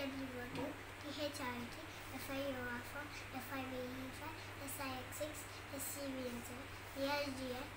FIDO2, THRT, FIOR4, FIVE5, SIX6, SCVN7, ESGN,